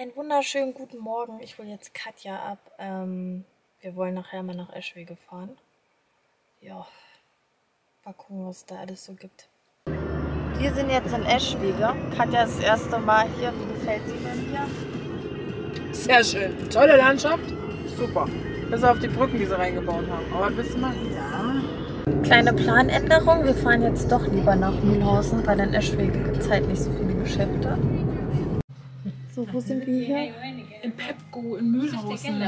Einen wunderschönen guten Morgen. Ich hole jetzt Katja ab. Ähm, wir wollen nachher mal nach Eschwege fahren. Ja, mal gucken, was es da alles so gibt. Wir sind jetzt in Eschwege. Katja ist das erste Mal hier. Wie gefällt sie denn hier? Sehr schön. Tolle Landschaft. Super. Bis auf die Brücken, die sie reingebaut haben. Aber du mal? Ja. Kleine Planänderung. Wir fahren jetzt doch lieber nach Mühlhausen, weil in Eschwege gibt es halt nicht so viele Geschäfte. So, wo sind wir hier? In Pepco in Mühlhausen.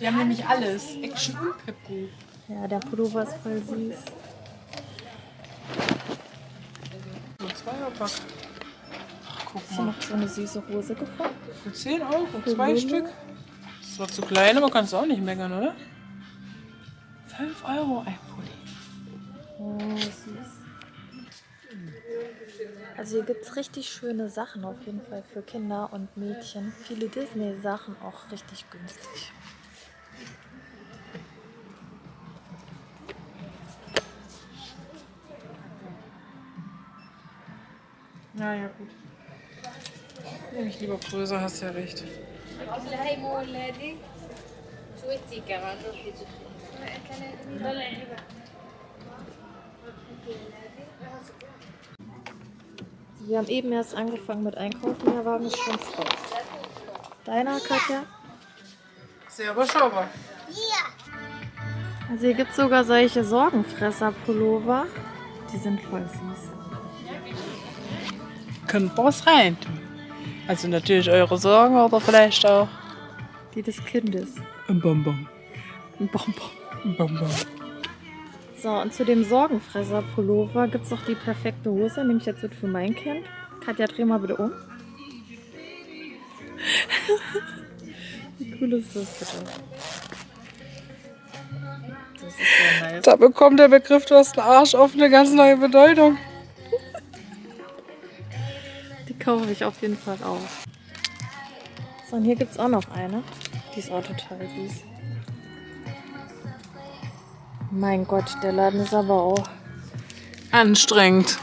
Die haben nämlich alles. Action und Pepco. Ja, der Pullover ist voll süß. Zweierpack. Guck Hast du mal. noch so eine süße Hose gefunden? Für 10 Euro, Für zwei Lulu? Stück. Das war zu klein, aber kannst du auch nicht meckern, oder? 5 Euro ein Pulli. Also hier gibt es richtig schöne Sachen auf jeden Fall für Kinder und Mädchen. Viele Disney-Sachen auch richtig günstig. Na ja, gut. Nehme ich lieber größer, hast ja recht. Wir haben eben erst angefangen mit Einkaufen. Der Wagen ist schon voll. Deiner, Katja? Sehr überschaubar. Also hier gibt es sogar solche Sorgenfresser-Pullover. Die sind voll süß. Könnt ihr was rein tun. Also natürlich eure Sorgen, aber vielleicht auch Die des Kindes. ein Bonbon. Ein Bonbon. Ein Bonbon. So, und zu dem Sorgenfresser-Pullover gibt es noch die perfekte Hose. Nehme ich jetzt mit für mein Kind. Katja, dreh mal bitte um. Wie cool ist das bitte? Das ist so nice. Da bekommt der Begriff, du hast einen Arsch auf eine ganz neue Bedeutung. Die kaufe ich auf jeden Fall auch. So, und hier gibt es auch noch eine. Die ist auch total süß. Mein Gott, der Laden ist aber auch. Anstrengend.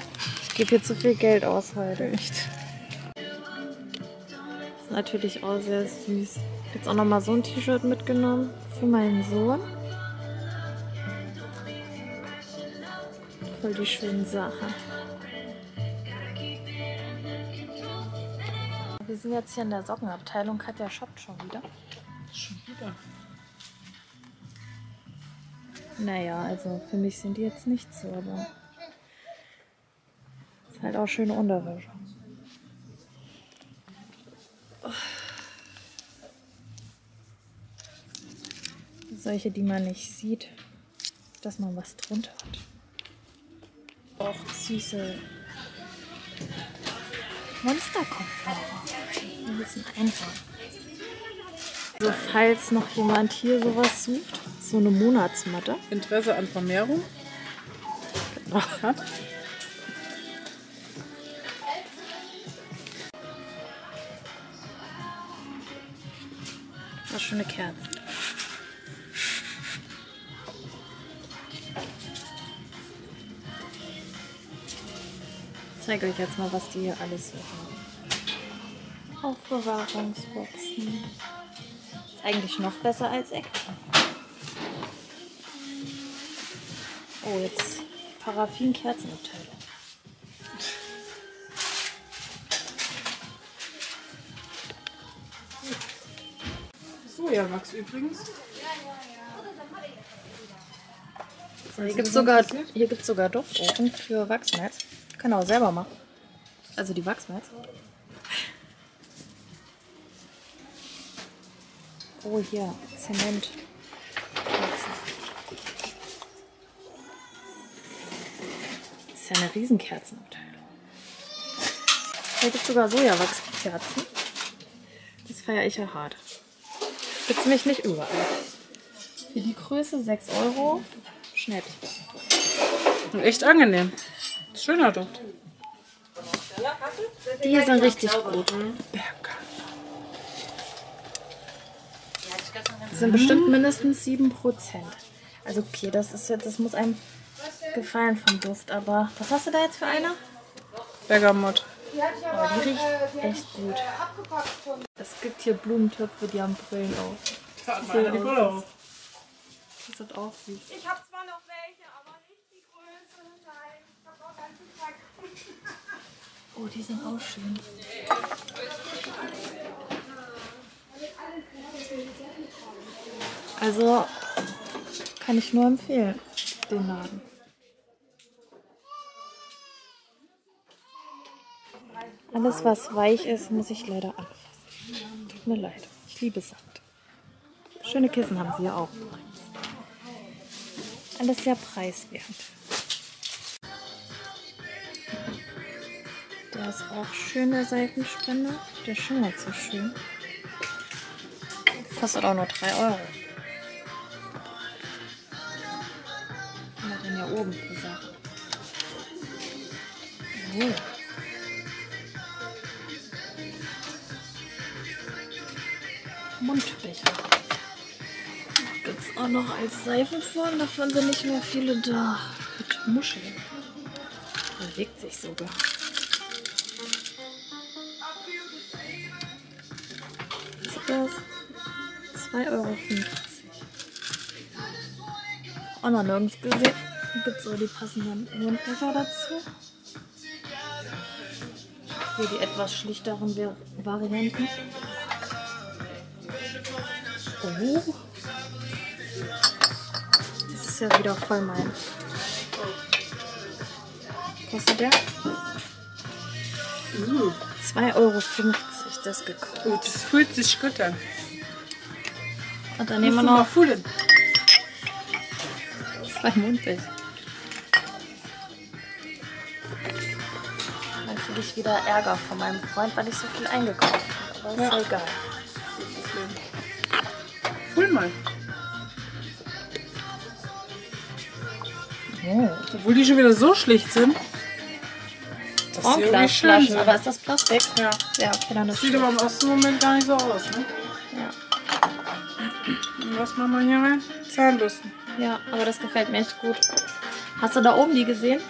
Ich gebe hier zu viel Geld aus heute. Echt. Ist natürlich auch sehr süß. Jetzt auch noch mal so ein T-Shirt mitgenommen für meinen Sohn. Voll die schönen Sachen. Wir sind jetzt hier in der Sockenabteilung. Katja shoppt schon wieder. Schon wieder. Naja, also für mich sind die jetzt nicht so, aber ist halt auch schöne Unterwäsche. Solche, die man nicht sieht, dass man was drunter hat. Auch süße Monsterkopfhörer. Die müssen einfach. Also falls noch jemand hier sowas sucht, so eine Monatsmatte. Interesse an Vermehrung? Hat? Das schöne Kerzen. Ich zeige euch jetzt mal, was die hier alles so haben. Aufbewahrungsboxen. Ist eigentlich noch besser als Action. Oh, jetzt Paraffin-Kerzenabteilung. Sojawachs übrigens. So, hier gibt es sogar, hier gibt's sogar Duftofen für Wachsmerz. Kann auch selber machen. Also die Wachsmerz. Oh, hier, Zement. Das ist ja eine Riesenkerzenabteilung. Hier gibt es sogar Sojawachskerzen. Das feiere ich ja hart. Gibt es mich nicht überall. Für die Größe 6 Euro. Schnäppchen. Und echt angenehm. Schöner Duft. Die hier sind richtig gut. Das sind bestimmt mindestens 7%. Also okay, das ist jetzt, das muss einem gefallen vom Duft, aber was hast du da jetzt für eine? Bergamott. Oh, die riecht echt gut. Es gibt hier Blumentöpfe, die haben Brillen auf. Da hat die Brille auf. Das ist auch süß. Ich habe zwar noch welche, aber nicht die Größe. Nein, ich habe auch ganze Tag. Oh, die sind auch schön. Also kann ich nur empfehlen, den Laden. Alles, was weich ist, muss ich leider anfassen. Tut mir leid. Ich liebe Sand. Schöne Kissen haben sie ja auch. Alles sehr preiswert. Der ist auch schön, der Seifenspender. Der schimmert so schön. Kostet auch nur 3 Euro. Was hat denn hier oben für Sachen? Oh. Mundbecher. Gibt es auch noch als Seifenform. Davon sind nicht mehr viele da. Mit Muscheln. Bewegt sich sogar. Was ist das? 2,50 Euro. Auch noch nirgends gesehen. Gibt so die passenden Mundbecher dazu. Hier die etwas schlichteren Var- Varianten. Oh. Das ist ja wieder voll mein. Kostet der? 2,50 Euro das gekauft. Gut, das fühlt sich gut an. Und dann nehmen wir noch fühlen. zwei Mundbecher. Dann kriege ich wieder Ärger von meinem Freund, weil ich so viel eingekauft habe. Aber ist ja egal. Fühl mal. Oh. Obwohl die schon wieder so schlicht sind. dass sie irgendwie schön sind. aber ist das Plastik? Ja. Ja, okay, dann ist Sieht aber im ersten Moment gar nicht so aus, ne? Ja. Und was machen wir hier rein? Zahnbürsten. ja, aber das gefällt mir echt gut. Hast du da oben die gesehen?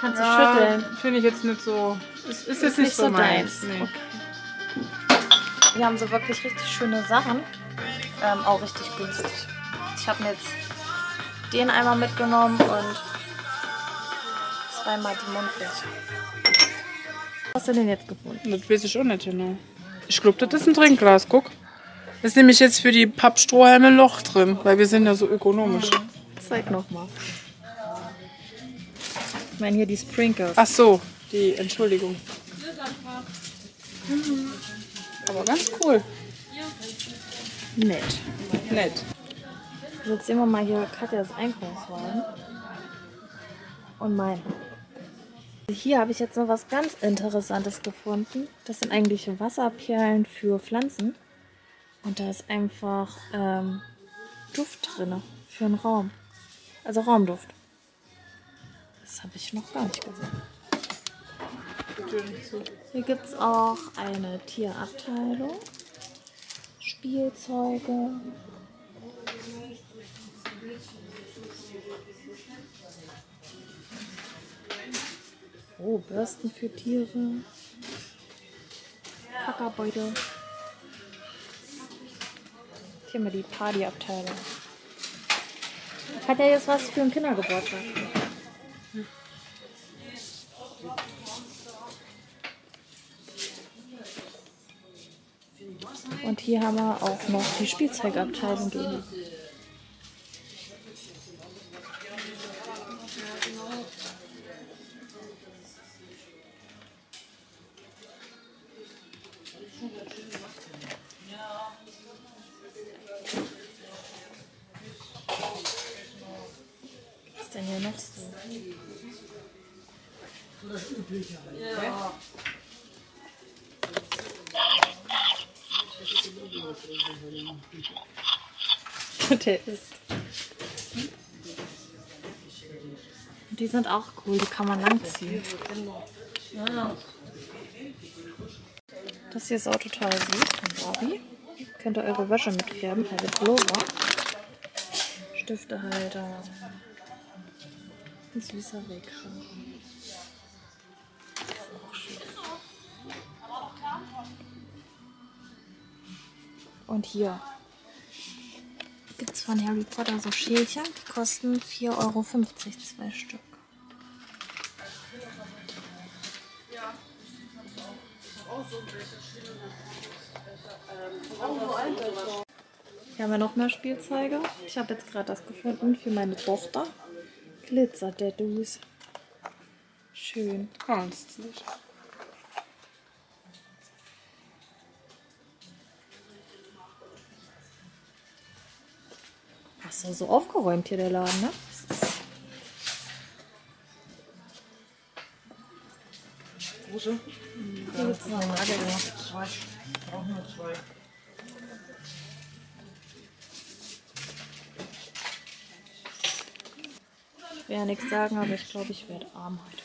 Kannst du Ja, schütteln. finde ich jetzt nicht so. Ist, ist jetzt Ist nicht so meins. deins. Nee. Okay. Wir haben so wirklich richtig schöne Sachen. Ähm, auch richtig günstig. Ich habe mir jetzt den einmal mitgenommen und zweimal die Mundbecher. Was hast du denn jetzt gefunden? Das weiß ich auch nicht genau. Ich glaube, das ist ein Trinkglas, guck. Das ist nämlich jetzt für die Pappstrohhalme ein Loch drin, weil wir sind ja so ökonomisch. Zeig nochmal. Ich meine hier die Sprinkles. Ach so, die Entschuldigung. Mhm. Aber ganz cool. Nett. Nett. Jetzt sehen wir mal hier Katjas Einkaufswagen. Und meine. Hier habe ich jetzt noch was ganz Interessantes gefunden. Das sind eigentlich Wasserperlen für Pflanzen. Und da ist einfach ähm, Duft drin für einen Raum. Also Raumduft. Das habe ich noch gar nicht gesehen. Hier gibt es auch eine Tierabteilung. Spielzeuge. Oh, Bürsten für Tiere. Kackerbeutel. Hier mal die Partyabteilung. Hat ja jetzt was für einen Kindergeburtstag. Hier haben wir auch noch die Spielzeugabteilung gegen. Was ist denn hier noch so? Der ist. Die sind auch cool, die kann man langziehen. Das hier ist auch total süß von Barbie. Könnt ihr eure Wäsche mitfärben, also Pullover. Stiftehalter. Ein süßer Wegschau. Und hier gibt es von Harry Potter so Schälchen. Die kosten 4,50 Euro zwei Stück. Hier haben wir noch mehr Spielzeuge. Ich habe jetzt gerade das gefunden für meine Tochter. Glitzer-Tattoos. Schön. Kannst nicht. Du so aufgeräumt hier der Laden, ne? Ist noch. Zwei. Nur zwei. Ich will ja nichts sagen, aber ich glaube, ich werde arm heute.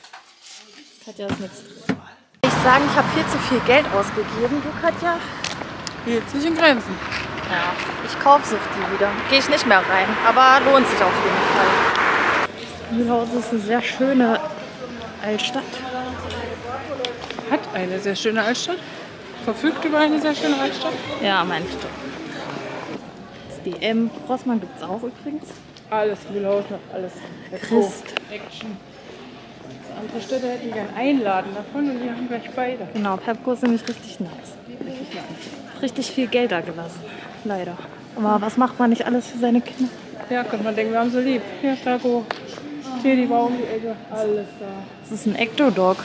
Katja ist nichts drin. Ich sagen, ich habe viel zu viel Geld ausgegeben. Du, Katja? Hielt sich in Grenzen. Ja. Ich kaufe sich die wieder. Gehe ich nicht mehr rein, aber lohnt sich auf jeden Fall. Mühlhausen ist eine sehr schöne Altstadt. Hat eine sehr schöne Altstadt. Verfügt über eine sehr schöne Altstadt. Ja, meinst du. Das ist die M. Rossmann gibt es auch übrigens. Alles Mühlhausen hat alles. Christ. Action. Das andere Städte hätten gern einladen davon und die haben gleich beide. Genau, Pepco ist nämlich richtig nice. Richtig viel Geld da gelassen. Leider. Aber was macht man nicht alles für seine Kinder? Ja, könnte man denken, wir haben sie lieb. Hier, Taco. Hier, die war um die Ecke. Alles da. Das ist ein Ectodog.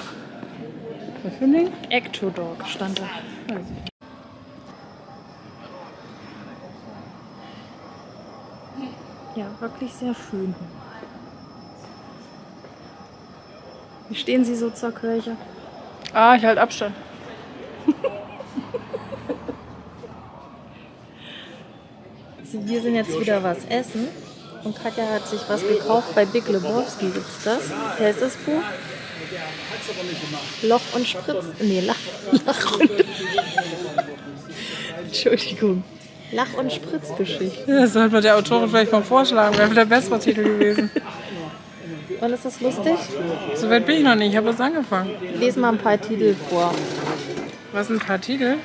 Was für ein Ding? Ectodog stand da. Weiß ich. Ja, wirklich sehr schön. Wie stehen Sie so zur Kirche? Ah, ich halte Abstand. Wir sind jetzt wieder was essen. Und Katja hat sich was gekauft. Bei Big Lebowski gibt's das. Wie heißt das Buch? Loch und Spritz. Nee, Lach, Lach und. Entschuldigung. Lach- und Spritzgeschichte. Das sollte man der Autorin vielleicht mal vorschlagen. Wäre der bessere Titel gewesen. Und ist das lustig? So weit bin ich noch nicht. Ich habe erst angefangen. Lies mal ein paar Titel vor. Was sind ein paar Titel?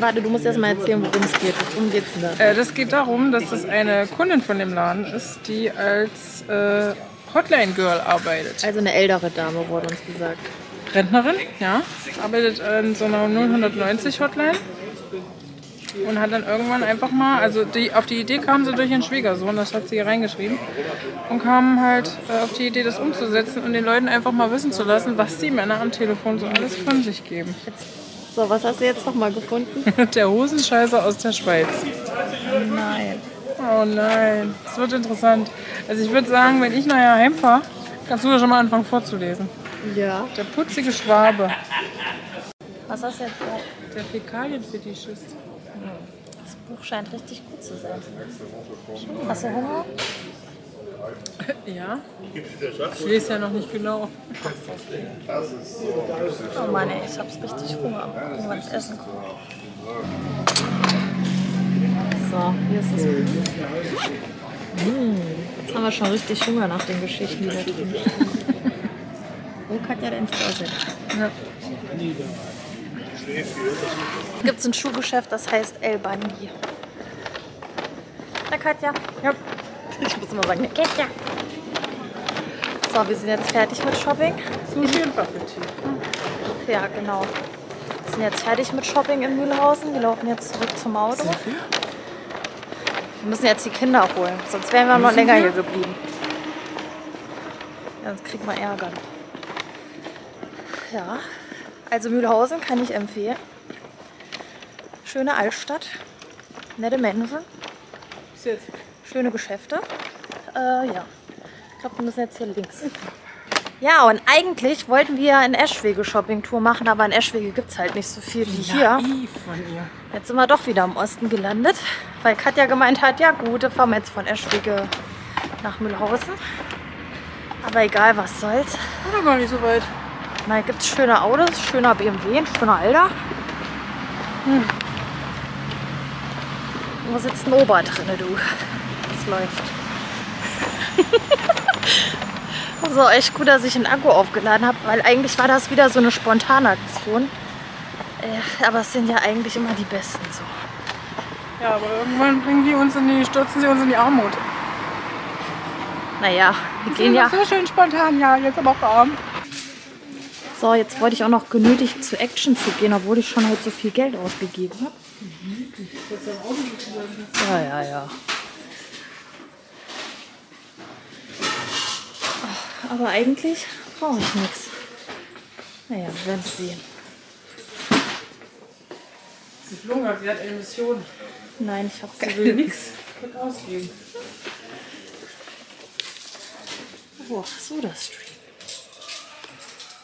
Warte, du musst erst mal erzählen, worum es geht. Worum geht's denn da? Äh, das geht darum, dass das eine Kundin von dem Laden ist, die als äh, Hotline Girl arbeitet. Also eine ältere Dame wurde uns gesagt. Rentnerin, ja. Arbeitet in so einer 090 Hotline. Und hat dann irgendwann einfach mal, also die, auf die Idee kam sie durch ihren Schwiegersohn, das hat sie hier reingeschrieben. Und kam halt äh, auf die Idee, das umzusetzen und den Leuten einfach mal wissen zu lassen, was die Männer am Telefon so alles von sich geben. So, was hast du jetzt noch mal gefunden? Der Hosenscheißer aus der Schweiz. Nein. Oh nein, das wird interessant. Also ich würde sagen, wenn ich nachher heimfahre, kannst du ja schon mal anfangen vorzulesen. Ja. Der putzige Schwabe. Was hast du jetzt noch? Der Fäkalienfetischist. Das Buch scheint richtig gut zu sein. Hast du Hunger? Ja. Ich lese ja noch nicht genau. Oh Mann, ey, ich hab's richtig Hunger. Das Essen. So, hier ist das Buch. Mm, jetzt haben wir schon richtig Hunger nach den Geschichten, die da drin. Wo Katja denn zu Hause? Ja. Gibt es ein Schuhgeschäft, das heißt El Bandi. Na Katja? Ja. Ich muss immer sagen, Katja. So, wir sind jetzt fertig mit Shopping. Sushi und. Ja, genau. Wir sind jetzt fertig mit Shopping in Mühlhausen. Wir laufen jetzt zurück zum Auto. Wir müssen jetzt die Kinder holen, sonst wären wir noch länger hier geblieben. Ja, sonst kriegen wir Ärger. Ja, also Mühlhausen kann ich empfehlen. Schöne Altstadt, nette Menschen, Bis jetzt. Schöne Geschäfte. Äh, ja, ich glaube, wir müssen jetzt hier links. Ja, und eigentlich wollten wir in Eschwege Shoppingtour machen, aber in Eschwege gibt es halt nicht so viel wie hier. Jetzt sind wir doch wieder im Osten gelandet, weil Katja gemeint hat, ja gut, fahren wir jetzt von Eschwege nach Mühlhausen. Aber egal, was soll's. Doch gar nicht so weit. Na, hier gibt's schöne Autos, schöner BMW, ein schöner Alter. Hm. Wo sitzt ein Ober drin, du? Läuft. so, echt gut, dass ich einen Akku aufgeladen habe, weil eigentlich war das wieder so eine spontane Aktion. Äh, aber es sind ja eigentlich immer die besten so. Ja, aber irgendwann bringen die uns in die, stürzen sie uns in die Armut. Naja, wir gehen Ja. ja. So schön spontan, ja, jetzt aber auch arm. So, jetzt wollte ich auch noch genötigt zu Action zu gehen, obwohl ich schon heute so viel Geld ausgegeben habe. Ja, ja, ja. Aber eigentlich brauche ich nichts. Naja, wir werden sehen. Sie flungen, sie hat Emissionen. Nein, ich habe Sie will nichts mit ausgeben. Oh, Soda-Stream.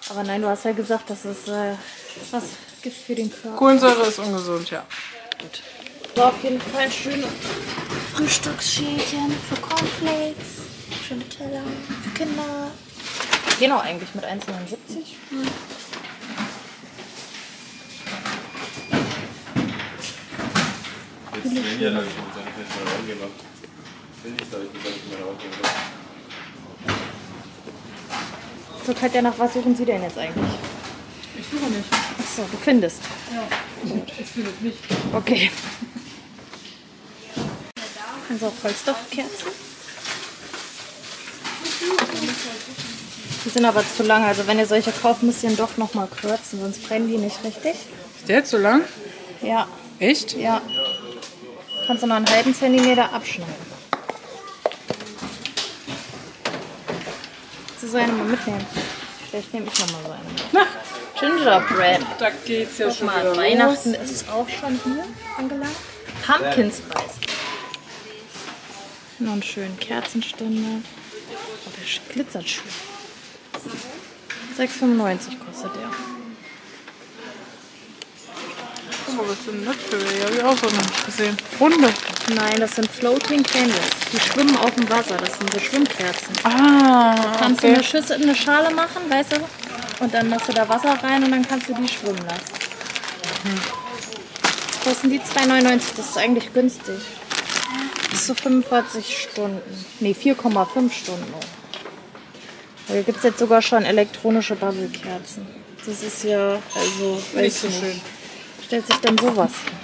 Aber nein, du hast ja gesagt, das ist äh, was Gift für den Körper. Kohlensäure ist ungesund, ja. So, auf jeden Fall ein schönes Frühstücksschälchen für Cornflakes, für Nutella, für Kinder. Gehen auch eigentlich mit 1,79. Hier habe ich mit seinem Fest mal reingemacht. Finde ich, da ich gesagt, ich mal rausgemacht. So, Katja, nach was suchen Sie denn jetzt eigentlich? Ich suche nicht. Achso, du findest. Ja, ich finde es nicht. Okay. Also auch Die sind aber zu lang. Also wenn ihr solche kauft, müsst ihr ihn doch noch mal kürzen, sonst brennen die nicht richtig. Ist der so lang? Ja, Echt? ja. Kannst du noch einen halben Zentimeter abschneiden. Willst du so eine mal mitnehmen? Vielleicht nehme ich noch mal so eine mit. Na, Gingerbread. da geht's ja Guck schon mal, wieder Weihnachten los. ist auch schon hier angelangt. Pumpkin Spice. Noch einen schönen Kerzenständer. Oh, der glitzert schön. 6,95 kostet der. Guck mal, was sind das für welche? Hab ich auch so noch nicht gesehen. Runde. Nein, das sind Floating Candles. Die schwimmen auf dem Wasser. Das sind so Schwimmkerzen. Ah, Kannst du okay. eine Schüssel, eine Schale machen, weißt du? Und dann machst du da Wasser rein und dann kannst du die schwimmen lassen. Kosten die 2,99. Das ist eigentlich günstig. Ist so 45 Stunden. Ne, 4,5 Stunden. Hier gibt es jetzt sogar schon elektronische Bubblekerzen. Das ist ja, also, Nicht so nicht. schön. Stellt sich dann sowas hin.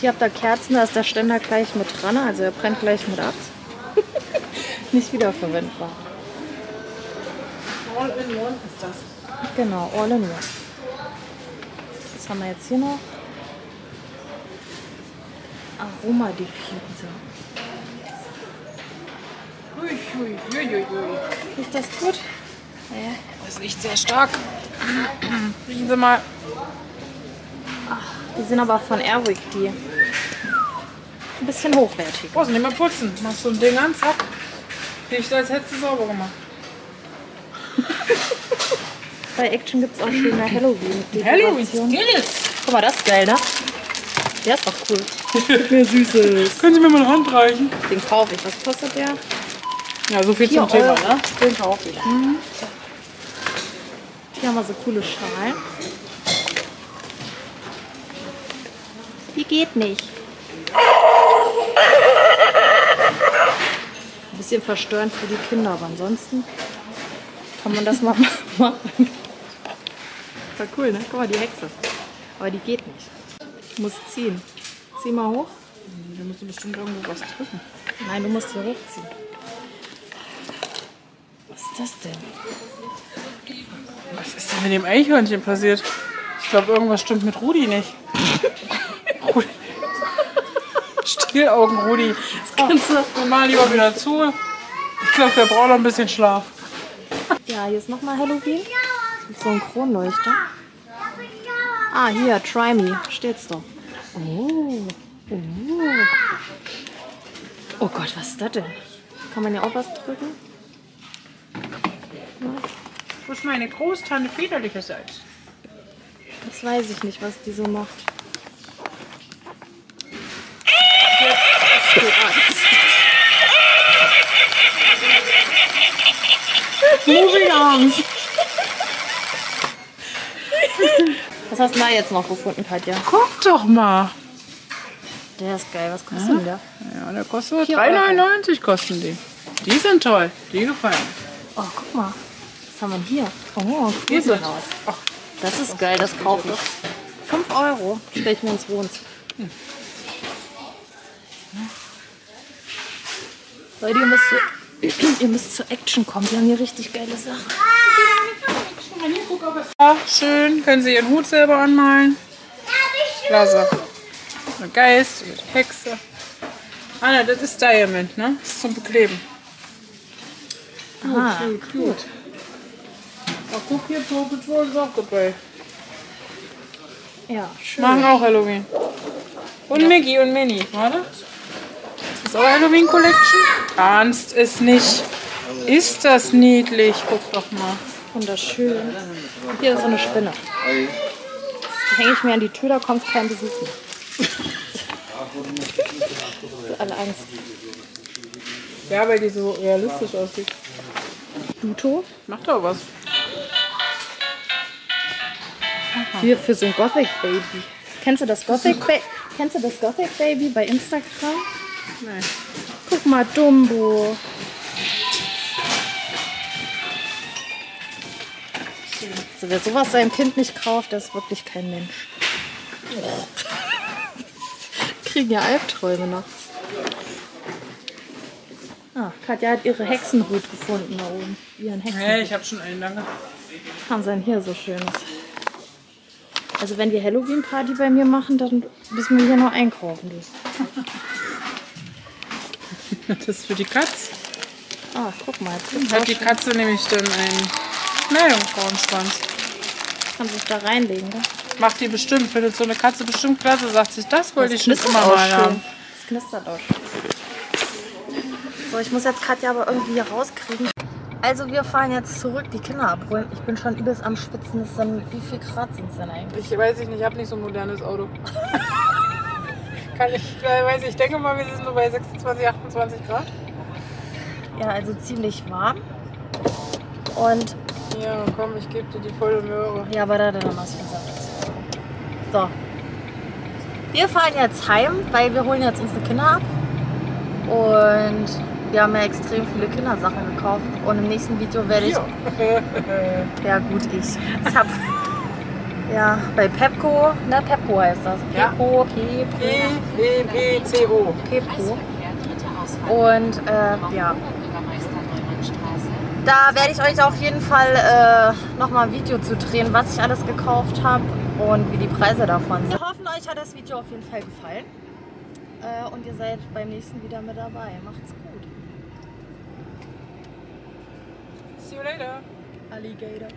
Hier habt ihr Kerzen, da ist der Ständer gleich mit dran, also er brennt gleich mit ab. Nicht wiederverwendbar. All in one ist das. Genau, all in one. Was haben wir jetzt hier noch? Aromadiffuser. Riecht das gut? Ja. Das riecht sehr stark. Riechen Sie mal. Die sind aber von Airwick, die. Ein bisschen hochwertig. Brauchst du nicht mal putzen. Machst so ein Ding an, zack. Riecht, als hättest du sauber gemacht. Bei Action gibt es auch schöne Halloween. Halloween. Skills. Guck mal, das ist geil, ne? Der ist doch cool. Gib mir Süßes. Können Sie mir mal eine Hand reichen? Den kaufe ich. Was kostet der? Ja, so viel Vier zum Thema, Euro. ne? Den kaufe ich. Hier haben wir so coole Schalen. Die geht nicht. Ein bisschen verstörend für die Kinder, aber ansonsten kann man das mal machen. War cool, ne? Guck mal, die Hexe. Aber die geht nicht. Ich muss ziehen. Zieh mal hoch. Da musst du bestimmt irgendwo was drücken. Nein, du musst hier hochziehen. Was ist das denn? Was ist denn mit dem Eichhörnchen passiert? Ich glaube, irgendwas stimmt mit Rudi nicht. Rudi. Stielaugen, Rudi. Kannst du Wir machen lieber wieder zu. Ich glaube, der braucht noch ein bisschen Schlaf. Ja, hier ist nochmal Halloween. Mit so einem Kronleuchter. Ah, hier, Try Me. Steht's doch. Oh. Oh. Oh Gott, was ist das denn? Kann man ja auch was drücken? Wo ist meine Großtante väterlicherseits? Das weiß ich nicht, was die so macht. Moving Arms. Was hast du da jetzt noch gefunden, Katja? Guck doch mal. Der ist geil. Was kostet denn der? Ja, der kostet Vier 3,99 kosten die. Die sind toll. Die gefallen. Oh, guck mal. Was haben wir denn hier? Oh, Gruselhaus. Ach, Das ist geil, das kaufe ich. 5 Euro stelle ich mir ins Wohnzimmer. Leute, ihr müsst, ihr müsst zur Action kommen. Die haben hier richtig geile Sachen. Ja, schön. Können Sie Ihren Hut selber anmalen? Klasse. Ein Geist, eine Hexe. Ah, ne, das ist Diamond, ne? Das ist zum Bekleben. Ah, Gut, gut. Ach, guck hier, Paw Patrol ist auch dabei. Ja, schön. Machen auch Halloween. Und Mickey und Minnie, warte. Ist auch Halloween Collection? Kannst es nicht. Ist das niedlich? Guck doch mal. Wunderschön. Und hier ist so eine Spinne. Die hänge ich mir an die Tür, da kommt kein Besuch mehr. alle Angst. Ja, weil die so realistisch aussieht. Pluto? Macht doch was. Für, für so ein Gothic Baby. Kennst du das Gothic Baby? Kennst du das Gothic Baby bei Instagram? Nein. Guck mal, Dumbo. Also wer sowas seinem Kind nicht kauft, das ist wirklich kein Mensch. Kriegen ja Albträume nachts. Ah, Katja hat ihre Hexenhut gefunden da oben. Ihren Hexenhut. Hey, ich habe schon einen lange. haben sie denn hier so schönes? Also wenn wir Halloween-Party bei mir machen, dann müssen wir hier noch einkaufen. Du. Das ist für die Katze. Ah, guck mal. Hat die Katze nämlich dann einen Meerjungfrauenschwanz. Kann sich da reinlegen. Ne? Macht die bestimmt, findet so eine Katze bestimmt klasse, sagt sich, das wollte ich schon immer mal haben. Das knistert auch. So, ich muss jetzt Katja aber irgendwie hier rauskriegen. Also wir fahren jetzt zurück, die Kinder abholen. Ich bin schon übelst am Schwitzen. Das sind, wie viel Grad sind es denn eigentlich? Ich weiß ich nicht, ich habe nicht so ein modernes Auto. Kann ich, ich weiß, ich denke mal, wir sind so bei 26, 28 Grad. Ja, also ziemlich warm. Und Ja, komm, ich gebe dir die volle Möhre. Ja, aber da dann machst du nichts. So. Wir fahren jetzt heim, weil wir holen jetzt unsere Kinder ab. Und wir haben ja extrem viele Kindersachen gekauft. Und im nächsten Video werde ich. Ja, gut, ich. Ich hab. Ja, bei Pepco, ne, Pepco heißt das. Ja. Pepco, Pepco, E, P, P, C, O. Pepco. Und äh, ja, da werde ich euch auf jeden Fall äh, nochmal ein Video zu drehen, was ich alles gekauft habe und wie die Preise davon sind. Wir hoffen, euch hat das Video auf jeden Fall gefallen. Äh, und ihr seid beim nächsten wieder mit dabei. Macht's gut. See you later. Alligator.